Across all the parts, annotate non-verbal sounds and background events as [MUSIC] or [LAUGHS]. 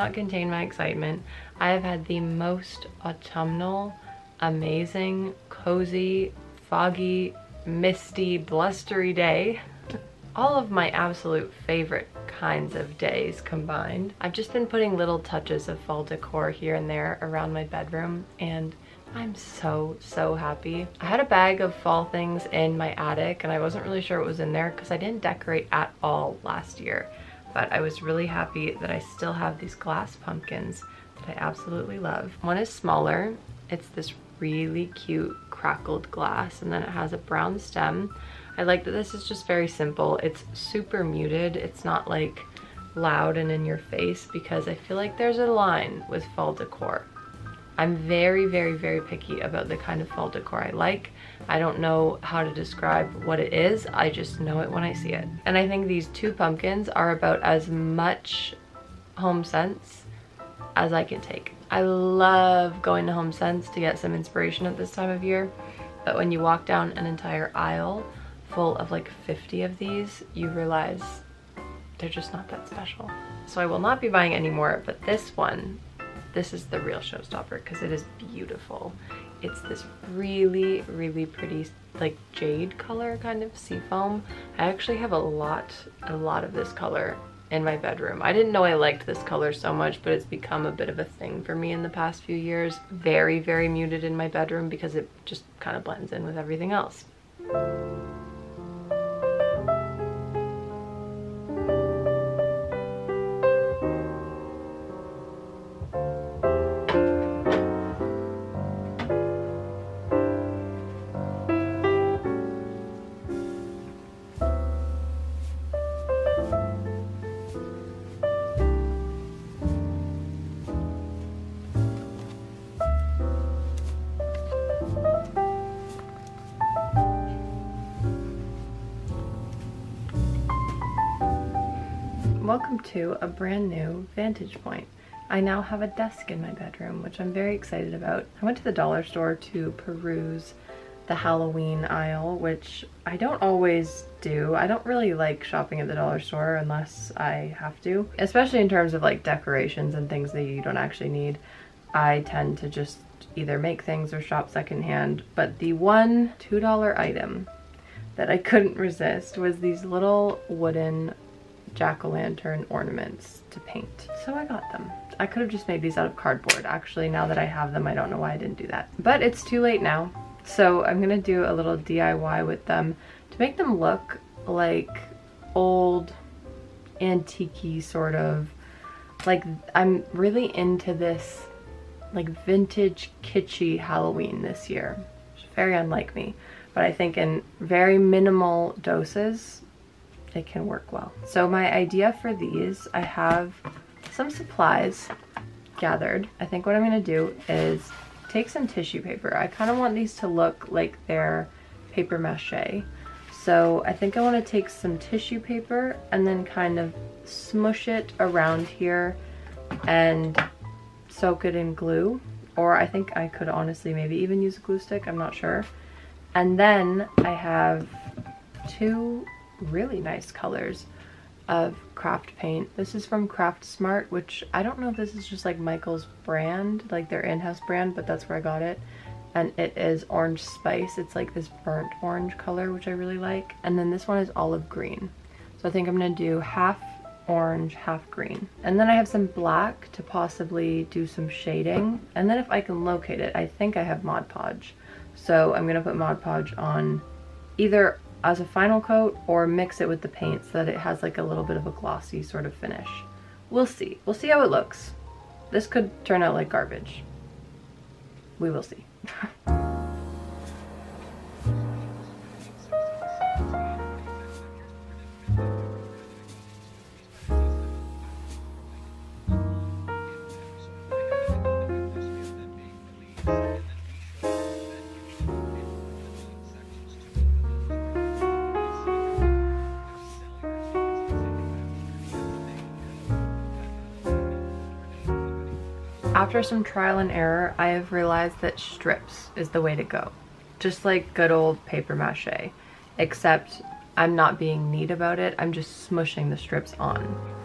cannot contain my excitement. I have had the most autumnal, amazing, cozy, foggy, misty, blustery day. [LAUGHS] All of my absolute favorite kinds of days combined. I've just been putting little touches of fall decor here and there around my bedroom and I'm so, so happy. I had a bag of fall things in my attic and I wasn't really sure what was in there because I didn't decorate at all last year. But I was really happy that I still have these glass pumpkins that I absolutely love. One is smaller. It's this really cute crackled glass and then it has a brown stem. I like that this is just very simple. It's super muted. It's not like loud and in your face because I feel like there's a line with fall decor. I'm very, very, very picky about the kind of fall decor I like. I don't know how to describe what it is. I just know it when I see it. And I think these two pumpkins are about as much home sense as I can take. I love going to Home Sense to get some inspiration at this time of year. But when you walk down an entire aisle full of like 50 of these, you realize they're just not that special. So I will not be buying any more, but this one this is the real showstopper because it is beautiful. It's this really, really pretty like jade color kind of seafoam. I actually have a lot, a lot of this color in my bedroom. I didn't know I liked this color so much, but it's become a bit of a thing for me in the past few years. Very, very muted in my bedroom because it just kind of blends in with everything else. Welcome to a brand new vantage point. I now have a desk in my bedroom, which I'm very excited about. I went to the dollar store to peruse the Halloween aisle, which I don't always do. I don't really like shopping at the dollar store unless I have to, especially in terms of like decorations and things that you don't actually need. I tend to just either make things or shop secondhand, but the one $2 item that I couldn't resist was these little wooden jack-o'-lantern ornaments to paint. So I got them. I could have just made these out of cardboard. Actually, now that I have them, I don't know why I didn't do that. But it's too late now. So I'm gonna do a little DIY with them to make them look like old, antique sort of, like I'm really into this like vintage kitschy Halloween this year. It's very unlike me. But I think in very minimal doses, it can work well. So my idea for these, I have some supplies gathered. I think what I'm gonna do is take some tissue paper. I kind of want these to look like they're paper mache. So I think I want to take some tissue paper and then kind of smush it around here and soak it in glue. Or I think I could honestly maybe even use a glue stick, I'm not sure. And then I have two really nice colors of craft paint. This is from Craft Smart, which I don't know if this is just like Michael's brand, like their in-house brand, but that's where I got it. And it is Orange Spice. It's like this burnt orange color, which I really like. And then this one is olive green. So I think I'm gonna do half orange, half green. And then I have some black to possibly do some shading. And then if I can locate it, I think I have Mod Podge. So I'm gonna put Mod Podge on either as a final coat or mix it with the paint so that it has like a little bit of a glossy sort of finish. We'll see. We'll see how it looks. This could turn out like garbage. We will see. [LAUGHS] After some trial and error, I have realized that strips is the way to go. Just like good old paper mache, except I'm not being neat about it, I'm just smushing the strips on.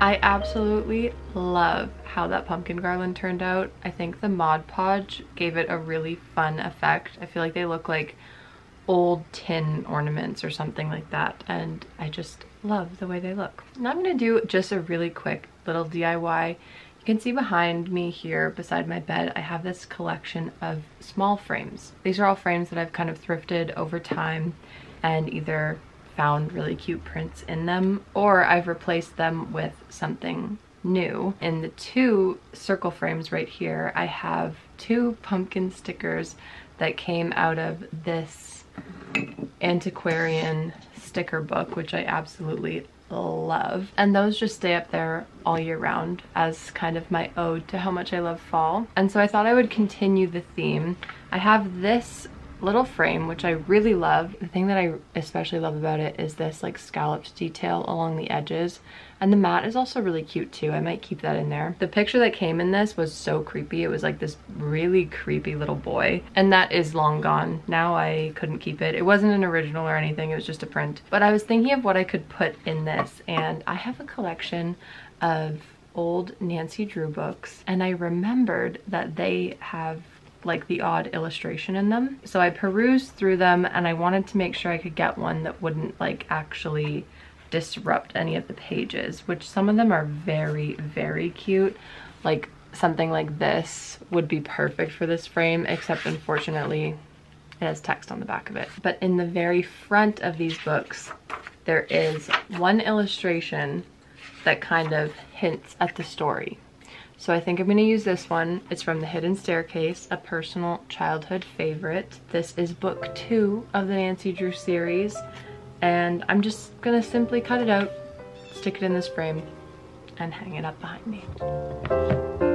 I absolutely love how that pumpkin garland turned out. I think the Mod Podge gave it a really fun effect. I feel like they look like old tin ornaments or something like that and I just love the way they look. Now I'm going to do just a really quick little DIY. You can see behind me here beside my bed I have this collection of small frames. These are all frames that I've kind of thrifted over time and either found really cute prints in them or I've replaced them with something new. In the two circle frames right here I have two pumpkin stickers that came out of this antiquarian sticker book, which I absolutely love. And those just stay up there all year round as kind of my ode to how much I love fall. And so I thought I would continue the theme. I have this little frame, which I really love. The thing that I especially love about it is this like scalloped detail along the edges. And the mat is also really cute too. I might keep that in there. The picture that came in this was so creepy. It was like this really creepy little boy. And that is long gone. Now I couldn't keep it. It wasn't an original or anything. It was just a print. But I was thinking of what I could put in this. And I have a collection of old Nancy Drew books. And I remembered that they have like the odd illustration in them. So I perused through them and I wanted to make sure I could get one that wouldn't like actually disrupt any of the pages, which some of them are very, very cute. Like something like this would be perfect for this frame, except unfortunately it has text on the back of it. But in the very front of these books, there is one illustration that kind of hints at the story. So I think I'm gonna use this one. It's from The Hidden Staircase, a personal childhood favorite. This is book two of the Nancy Drew series. And I'm just gonna simply cut it out, stick it in this frame, and hang it up behind me.